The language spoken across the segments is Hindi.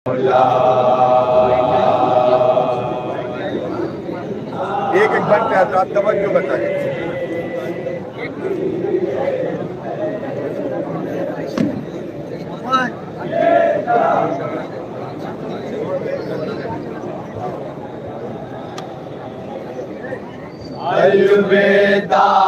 एक एक बार क्या था तब तो तवज्जो बताए अलविदा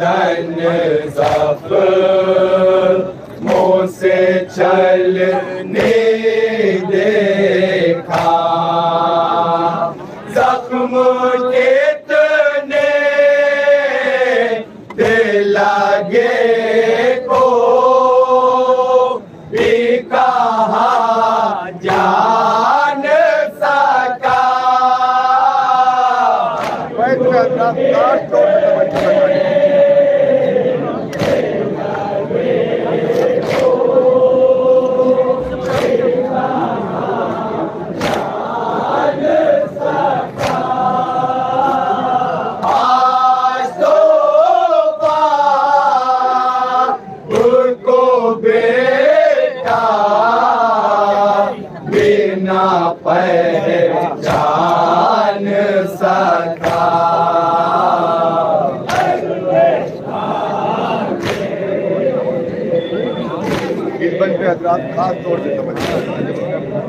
धन्य सफल मुँह से चलने देखा। जख्म कितने दे लगे को भी कहा बात खास तौर से समझता हूँ।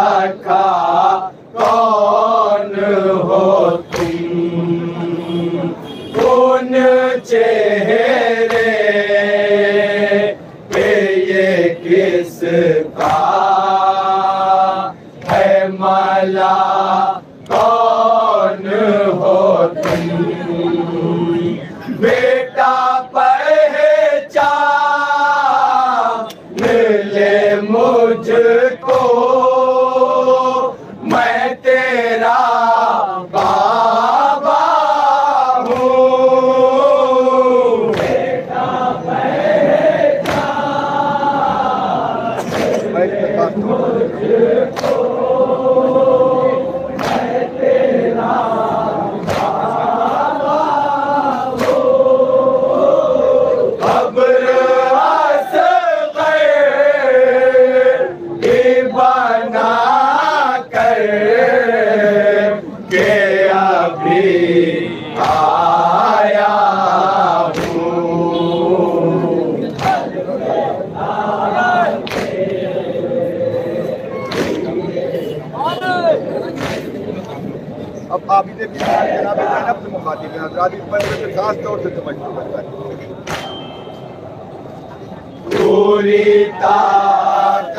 रखा कौन हो तुम कौन चे हाफिज जनाब नफ्स मुखातिब हजरात इस पर खास तौर से तवज्जो करता है। पूरी ताकत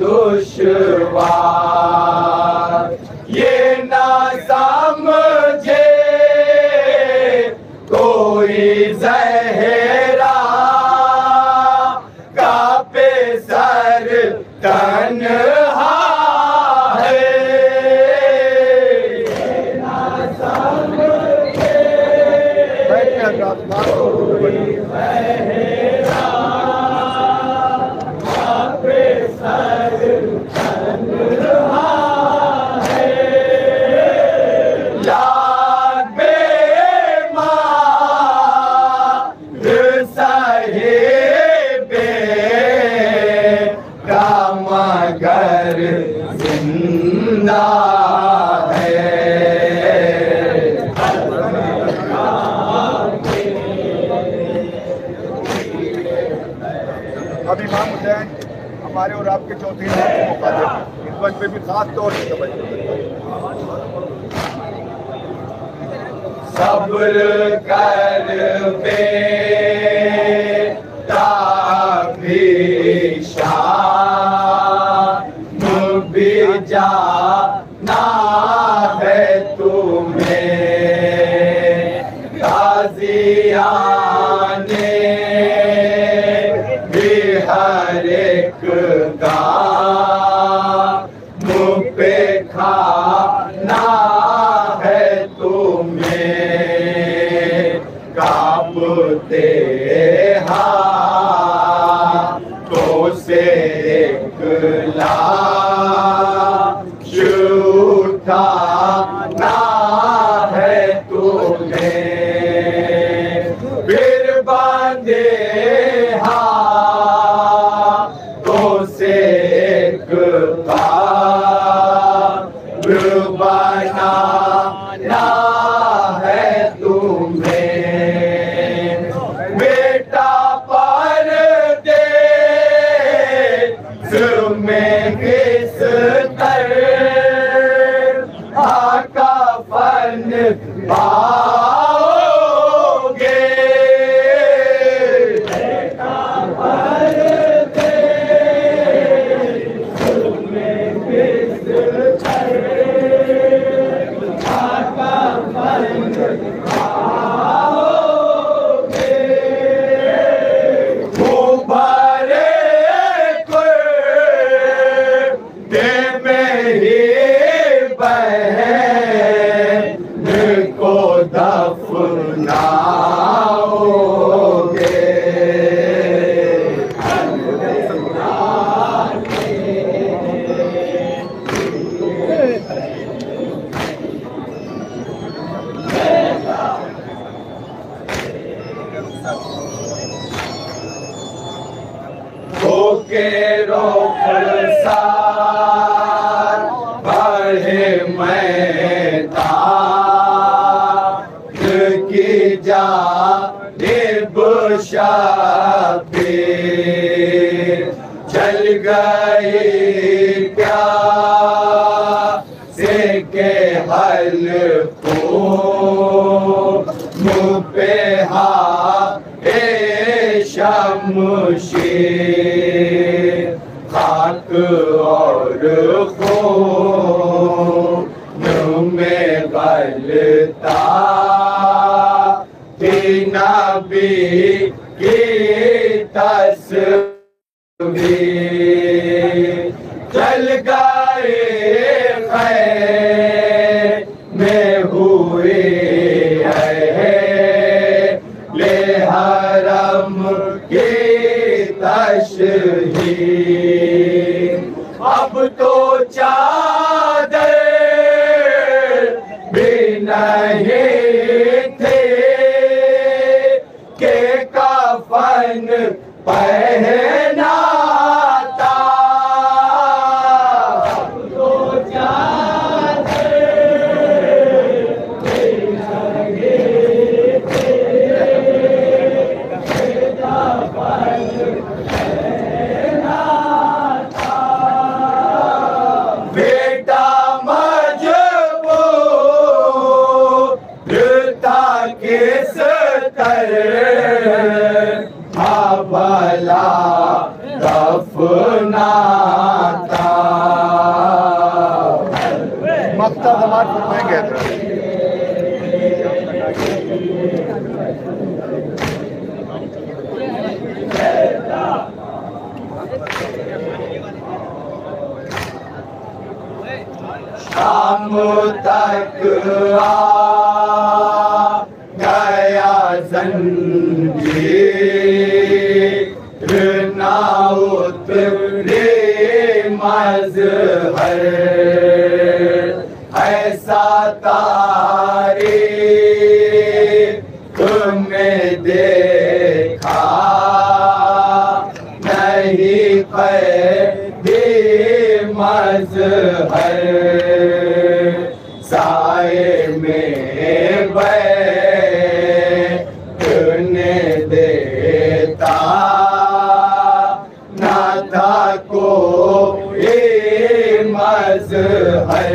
दुश्वार। ये ना समझे कोई जहरा। कापे सर तन्हा है। ज़िंदा है अब इमाम हुसैन हमारे और आपके चौथे इस वक्त पे भी खास तौर से। सब्र कर बे एक बहन को दफनाओगे होके रोक सार हल को मुँह पे हा ए शमशीर खाक और में गलता थी नबी की तस्वीर चल गए पहना समाज फरमाएँगे शाम तक आ गया जंजीर ना उतरे मजहर। ऐसा तारे तुमने देखा नहीं कैदी मजहर साए में बैठने देता ना को मजहर।